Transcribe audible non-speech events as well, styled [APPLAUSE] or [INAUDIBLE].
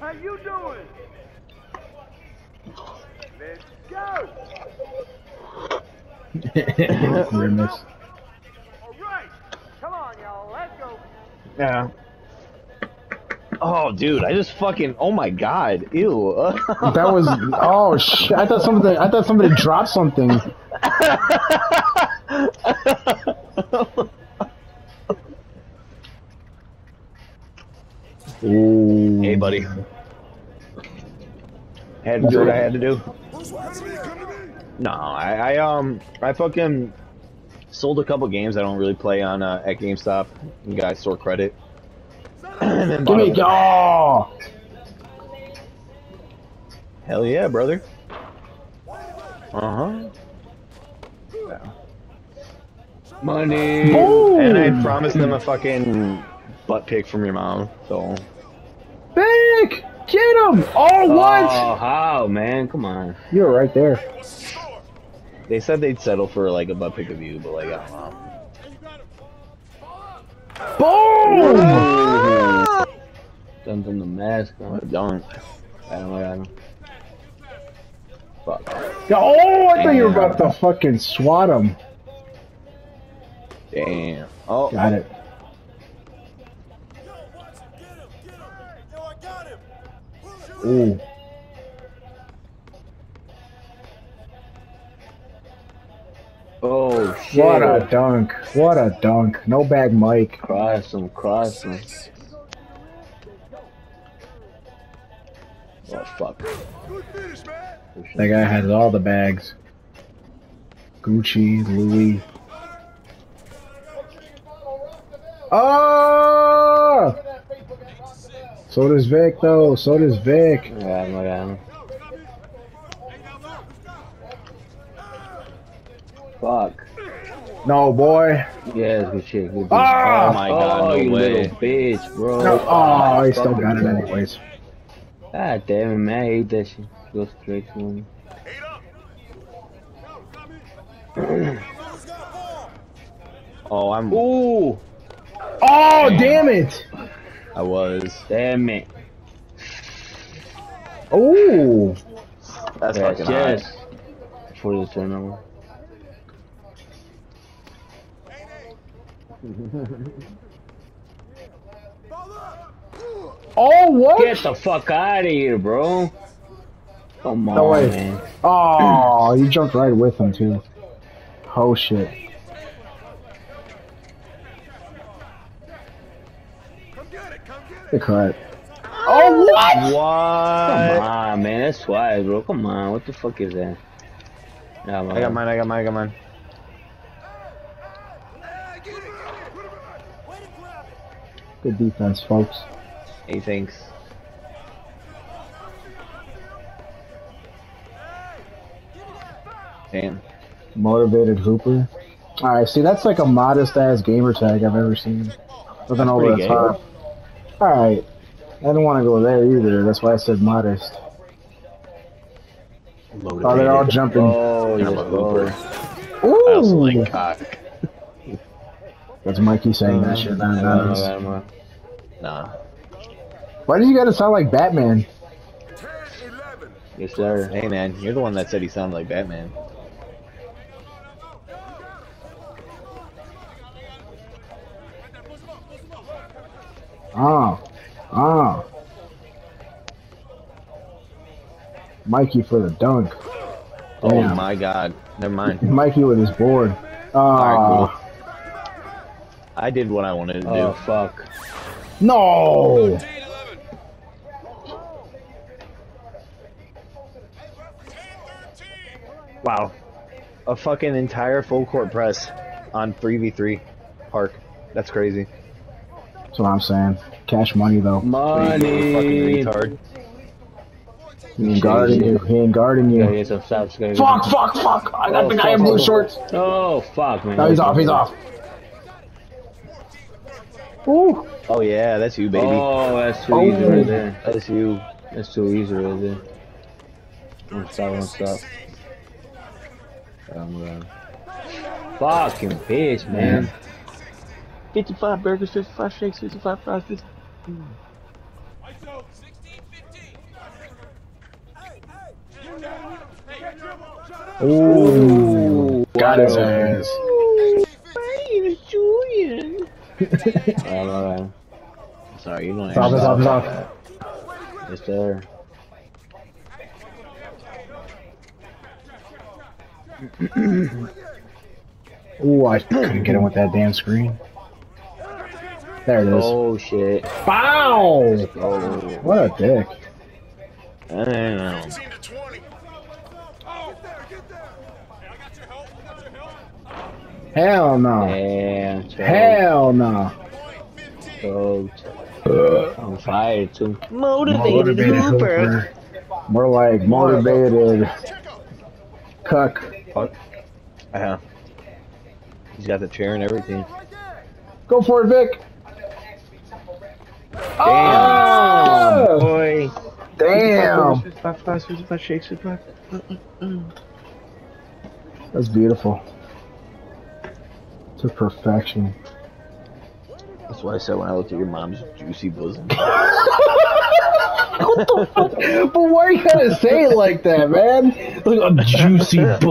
How you doing? Let's go. [LAUGHS] Grimace. All right. Come on, y'all. Let's go. Yeah. Oh, dude, I just fucking. Oh my god, ew. [LAUGHS] That was oh shit! I thought somebody I thought somebody dropped something. [LAUGHS] Ooh. hey, buddy. Had to do what I had to do. No, I, I um, I fucking sold a couple games I don't really play on uh, at GameStop. You guys store credit. [CLEARS THROAT] and then Give me a- oh Hell yeah, brother. Uh huh. Money. Boom! And I promised them a fucking butt pic from your mom. So Back! Get him! Oh what? Oh, how, man? Come on. You're right there. they said they'd settle for like a butt pick of you, but like I don't know. Boom! Done from the mask on. I don't. I don't know. Fuck. Oh, I thought you were about to fucking swat him. Damn. Oh. Got it. Ooh. Oh, shit. What a dunk. What a dunk. No bag Mike. Cross him, cross him. Oh fuck. That guy has all the bags. Gucci, Louis. Oh! So does Vic though. So does Vic. I got him, him. Fuck. No boy. Yeah, good shit. Good Ah! Oh my god, oh, no you way. little bitch, bro. No. Oh, he still got it anyways. God damn it, man. I hate that shit. Go straight to him. Oh, I'm. Ooh! Oh, damn it! I was. Damn it. Oh, That's Yes, fucking yes. hot. For the turnover. [LAUGHS] oh, what? Get the fuck out of here, bro. Come on, No way. man. Oh, you jumped right with him too. Oh shit. The cut. Oh what? Come on, man. That's why, bro. Come on. What the fuck is that? Yeah, I got mine. I got mine. I got mine. Good defense, folks. Hey, thanks. Damn. Motivated Hooper. Alright, see that's like a modest ass gamer tag I've ever seen. Nothing over the gay. top. Alright. I didn't want to go there either. That's why I said modest. Oh, they're all jumping. Oh, I'm yes, a bro. hooper. I also Ooh! like cock. That's Mikey saying that shit. Not, not us. Uh, Nah. Why do you gotta sound like Batman? Yes, sir. Hey, man, you're the one that said he sounded like Batman. Ah. Ah. Mikey for the dunk. Oh Damn. my god. Never mind. [LAUGHS] Mikey with his board. Ah. Alright, cool. I did what I wanted to do. Oh, fuck. No! Wow. A fucking entire full court press on 3v3 park. That's crazy. That's what I'm saying. Cash money though. Fucking Money. retard. He ain't guarding you. He ain't guarding you. yeah, some stops. Gotta Fuck, fuck, fuck! I got Oh, the guy in fuck, blue shorts. Oh, fuck, man. No, he's off. He's off. Ooh. Oh yeah, that's you, baby. Oh, that's too Oh. easy right there. That's you. That's too easy right there. One stop, one stop. I'm going. Uh, fucking bitch, man. 55 burgers, 55 shakes, 55 fries. 50... Ooh, got his Wow. ass. Alright, alright. Sorry, you know. Stop it, stop it, stop it. Yes, sir. Ooh, I couldn't get him with that damn screen. There it is. Oh shit. Bow! Oh. What a dick. Damn. Hell no. Damn. Hell no. So, on fire too. Motivated Hooper. More like motivated cuck. Fuck. Yeah. He's got the chair and everything. Go for it, Vic. Damn. Oh! Boy. Damn. Five, five, six, five, shake, six, five. That's beautiful. To perfection. That's what I said when I looked at your mom's juicy bosom. [LAUGHS] but why are you gotta say it like that, man? Like a juicy butt. [LAUGHS]